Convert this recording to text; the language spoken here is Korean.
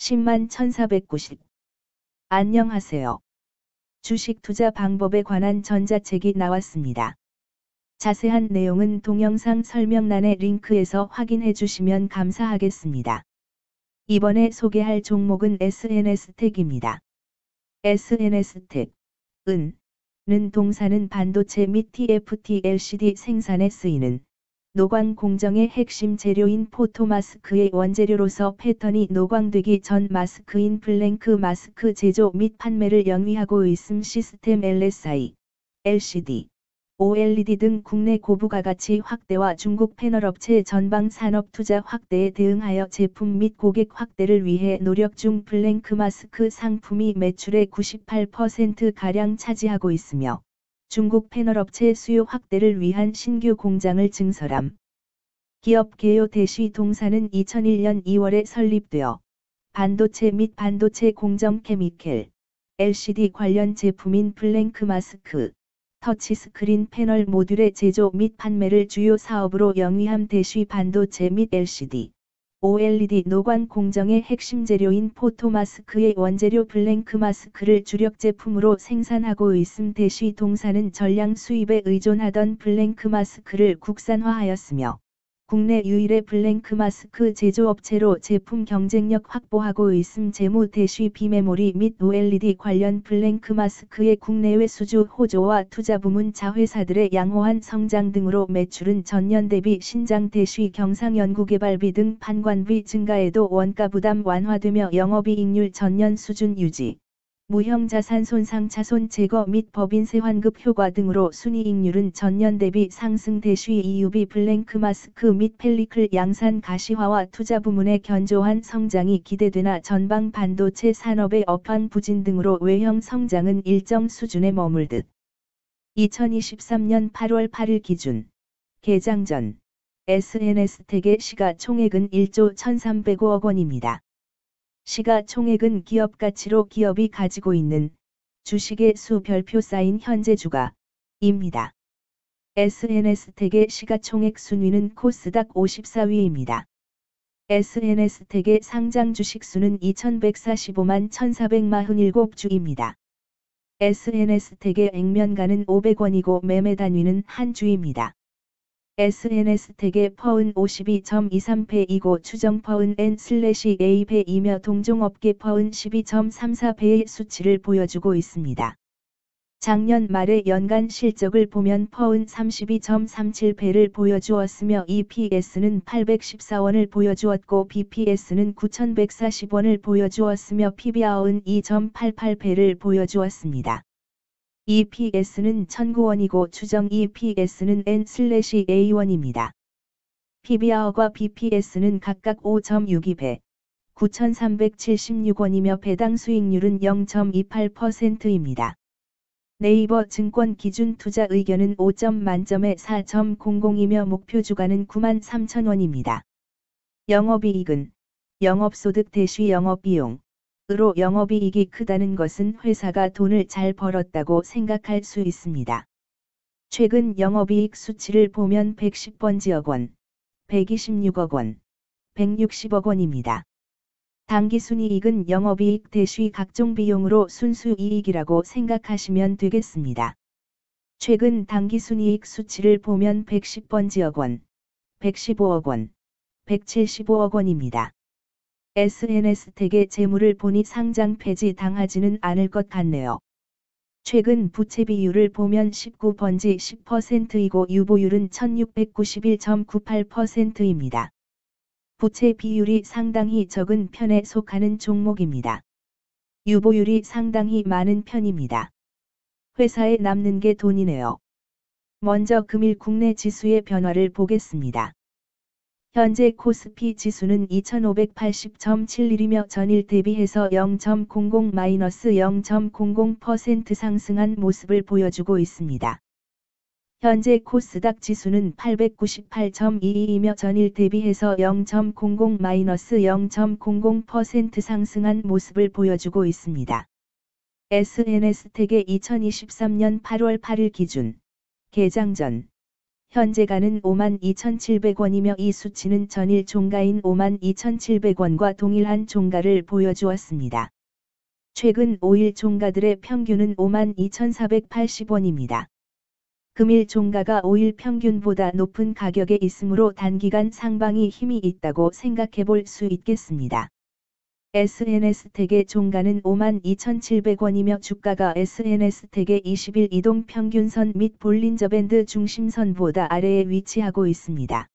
10만 1490. 안녕하세요. 주식 투자 방법에 관한 전자책이 나왔습니다. 자세한 내용은 동영상 설명란의 링크에서 확인해 주시면 감사하겠습니다. 이번에 소개할 종목은 SNS텍입니다. SNS텍, 은, 는 동사는 반도체 및 TFT LCD 생산에 쓰이는 노광 공정의 핵심 재료인 포토마스크의 원재료로서 패턴이 노광되기 전 마스크인 블랭크 마스크 제조 및 판매를 영위하고 있음 시스템 LSI, LCD, OLED 등 국내 고부가 가치 확대와 중국 패널업체 전방 산업 투자 확대에 대응하여 제품 및 고객 확대를 위해 노력 중 블랭크 마스크 상품이 매출의 98%가량 차지하고 있으며 중국 패널업체 수요 확대를 위한 신규 공장을 증설함. 기업 개요 대시 동사는 2001년 2월에 설립되어 반도체 및 반도체 공정 케미켈, LCD 관련 제품인 blank mask, 터치 스크린 패널 모듈의 제조 및 판매를 주요 사업으로 영위함 대시 반도체 및 LCD, OLED 노광 공정의 핵심 재료인 포토마스크의 원재료 blank mask를 주력 제품으로 생산하고 있음 대시 동사는 전량 수입에 의존하던 blank mask를 국산화하였으며 국내 유일의 blank mask 제조업체로 제품 경쟁력 확보하고 있음 재무 대시 비메모리 및 OLED 관련 blank mask의 국내외 수주 호조와 투자 부문 자회사들의 양호한 성장 등으로 매출은 전년 대비 신장 대시 경상 연구개발비 등 판관비 증가에도 원가 부담 완화되며 영업이익률 전년 수준 유지. 무형자산 손상 차손 제거 및 법인세 환급 효과 등으로 순이익률은 전년 대비 상승 대시 EUV blank mask 및 pellicle 양산 가시화와 투자 부문의 견조한 성장이 기대되나 전방 반도체 산업의 업황 부진 등으로 외형 성장은 일정 수준에 머물듯 2023년 8월 8일 기준 개장 전 SNS텍의 시가총액은 1조 1305억 원입니다. 시가총액은 기업 가치로 기업이 가지고 있는 주식의 수 별표 쌓인 현재 주가입니다. SNS텍의 시가총액 순위는 코스닥 54위입니다. SNS텍의 상장 주식 수는 2145만 1447주입니다. SNS텍의 액면가는 500원이고 매매 단위는 한 주입니다. SNS택의 퍼은 52.23배이고 추정 퍼은 N/A배이며 동종업계 퍼은 12.34배의 수치를 보여주고 있습니다. 작년 말의 연간 실적을 보면 퍼은 32.37배를 보여주었으며 EPS는 814원을 보여주었고 BPS는 9140원을 보여주었으며 PBR은 2.88배를 보여주었습니다. EPS는 1009원이고 추정 EPS는 N/A1입니다. PBR과 BPS는 각각 5.62배, 9,376원이며 배당 수익률은 0.28%입니다. 네이버 증권 기준 투자 의견은 5점 만점에 4.00이며 목표 주가는 9만 3천원입니다. 영업이익은 영업소득 대시 영업비용 으로 영업이익이 크다는 것은 회사가 돈을 잘 벌었다고 생각할 수 있습니다. 최근 영업이익 수치를 보면 110번지억 원, 126억 원, 160억 원입니다. 당기순이익은 영업이익 대시 각종 비용으로 순수이익이라고 생각하시면 되겠습니다. 최근 당기순이익 수치를 보면 110번지억 원, 115억 원, 175억 원입니다. SNS택의 재물을 보니 상장 폐지 당하지는 않을 것 같네요. 최근 부채 비율을 보면 19번지 10%이고 유보율은 1691.98%입니다. 부채 비율이 상당히 적은 편에 속하는 종목입니다. 유보율이 상당히 많은 편입니다. 회사에 남는 게 돈이네요. 먼저 금일 국내 지수의 변화를 보겠습니다. 현재 코스피 지수는 2580.71이며 전일 대비해서 0.00-0.00% 상승한 모습을 보여주고 있습니다. 현재 코스닥 지수는 898.22이며 전일 대비해서 0.00-0.00% 상승한 모습을 보여주고 있습니다. SNS택의 2023년 8월 8일 기준 개장 전 현재가는 52,700원이며 이 수치는 전일 종가인 52,700원과 동일한 종가를 보여주었습니다. 최근 5일 종가들의 평균은 52,480원입니다. 금일 종가가 5일 평균보다 높은 가격에 있으므로 단기간 상방이 힘이 있다고 생각해 볼 수 있겠습니다. SNS택의 종가는 52,700원이며 주가가 SNS택의 20일 이동 평균선 및 볼린저밴드 중심선보다 아래에 위치하고 있습니다.